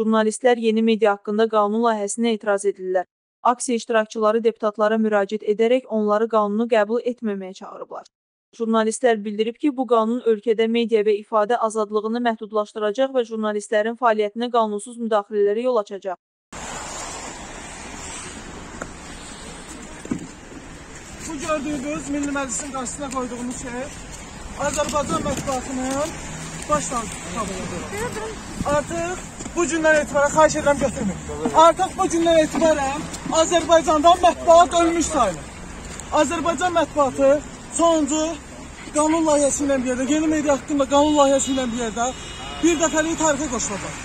Jurnalistlər yeni media haqqında qanun layihəsinə etiraz edirlər. Aksiya iştirakçıları deputatlara müraciət edərək onları qanunu qəbul etməməyə çağırıblar. Jurnalistlər bildirib ki, bu qanun ölkədə media və ifadə azadlığını məhdudlaşdıracaq və jurnalistlərin fəaliyyətinə qanunsuz müdaxilələrə yol açacaq. Bu gördüyünüz Milli Məclisin qarşısına qoyduğumuz şey Azərbaycan mətbuatının baş kitabıdır. Artıq bu gündən etibarən xahiş edirəm götürməyin. Artıq bu gündən etibarən Azərbaycanda mətbuat ölmüş sayılır. Azərbaycan mətbuatı sonuncu qanun layihəsi ilə bir yerdə, yeni media haqqında qanun layihəsi ilə bir yerdə bir dəfəlik tarixə qoşulacaq.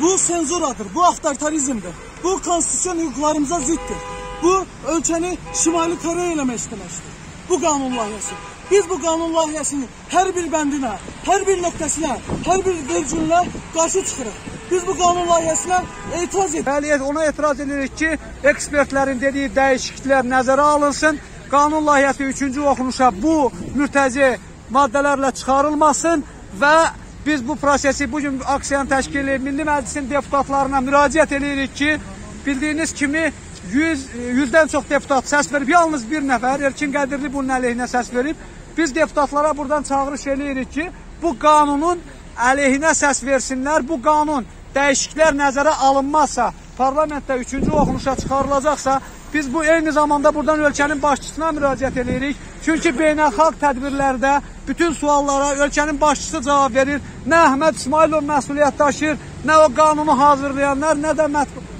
Bu senzuradır, bu avtoritarizmdir, bu konstitusiyon hüquqlarımıza ziddir. Bu ölkəni Şimali Koreya eləmək istəməkdir. Bu qanun layihəsi. Biz bu qanun layihəsinin hər bir bəndinə, hər bir nöqtəsinə, hər bir vergülünə qarşı çıxırıq. Biz bu qanun layihəsinə etiraz edirik. Bəli, ona etiraz edirik ki, ekspertlərin dediyi dəyişikliklər nəzərə alınsın. Qanun layihəsi 3-cü oxunuşa bu mürtəzi maddələrlə çıxarılmasın və biz bu prosesi bu gün aksiyanı təşkil edib Milli Məclisin deputatlarına müraciət edirik ki, bildiyiniz kimi 100 100-dən çox deputat səs verib, yalnız bir nəfər Erkin Qədirli bunun əleyhinə səs verib. Biz deputatlara buradan çağırış eləyirik ki, bu qanunun əleyhinə səs versinlər. Bu qanun dəyişikliklər nəzərə alınmazsa, parlamentdə 3-cü oxunuşa çıxarılacaqsa, biz bu eyni zamanda buradan ölkənin başçısına müraciət edirik. Çünki beynəlxalq tədbirlərdə bütün suallara ölkənin başçısı cavab verir. Nə Əhməd İsmailov məsuliyyət daşıyır, nə o qanunu hazırlayanlar, nə də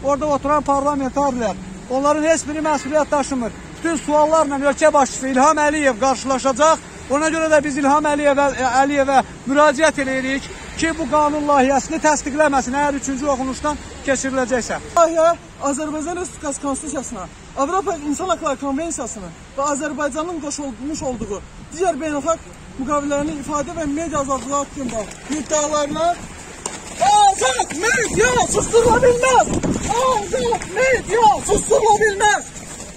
orada oturan parlamentarilər. Onların heç biri məsuliyyət daşımır. Bütün suallarla ölkə başçısı İlham Əliyev qarşılaşacaq. Ona görə də biz İlham Əliyevə, Əliyevə müraciət edirik ki, bu qanun layihəsini təsdiqləməsin, əgər üçüncü oxunuşdan keçiriləcəksə. Layihə Azərbaycan Respublikası Konstitusiyasına, Avropa İnsan Haqları Konvensiyasına və Azərbaycanın qoşulmuş olduğu digər beynəlxalq müqavilələrinin ifadə və media azadlığı haqqında iddialarına Azat medya susturulabilmez. Azat medya susturulabilmez.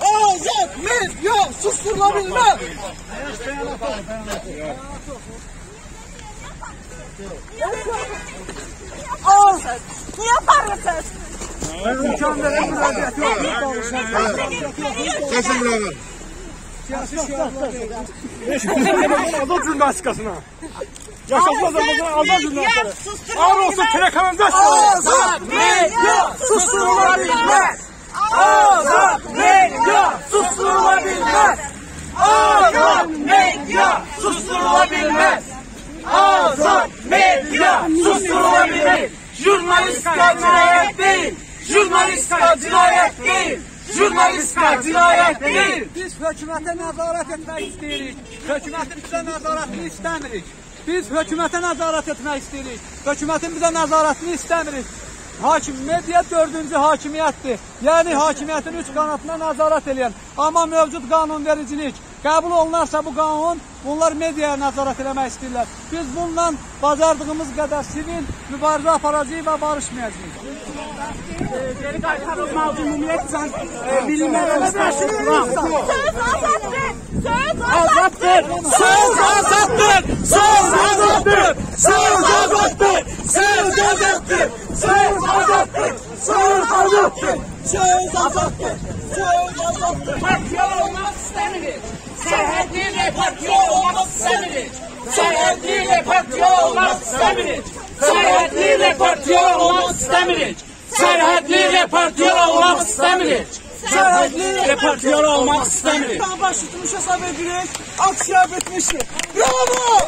Azat medya susturulabilmez. Azat ne yaparsınız? Ben imkan veren müracaat yok. Kesin müracaat. Siyasi şu an Azal Cumhurbaşkanı başkasına. Yaşasın Azerbaycan Azal Cumhurbaşkanı. Ağır olsun telekanalizasyon. Azat medya susturulabilmez. Azat medya susturulabilmez. Azat medya susturulabilmez. Azat medya susturulabilmez. Jurnalist cinayet değil. Jurnalist cinayet değil. Jurnalistika cinayet değil! Biz hökumətə nəzarət etmək istəyirik. Hökumətin bizə nəzarətini istəmirik. Biz hökumətə nəzarət etmək istəyirik. Hökumətin bizə nəzarətini istəmirik. Hakim media dördüncü hakimiyyətdir. Yəni hakimiyyətin üç qanatına nəzarət edən. Amma mövcud qanunvericilik qəbul olunarsa bu qanun, bunlar mediaya nəzarət eləmək istəyirlər. Biz bununla bacardığımız qədər sivil mübarizə aparacağıq və barışmayacağıq. Geri qaytarılmalı ümumiyyətlə bilinmədən Söz azaddır. Söz azaddır. Söz azaddır! Söz azaddır! Seyahatliğiyle partiye olmak istemiyoruz. Seyahatliğiyle partiye olmak istemiyoruz. Seyahatliğiyle partiye olmak istemiyoruz. Seyahatliğiyle partiye olmak istemiyoruz. Serhatliyle partiye olmak istemiyoruz. Ben başlıklı müşahsabe şey gülüş, aksiye bitmişti. Bravo!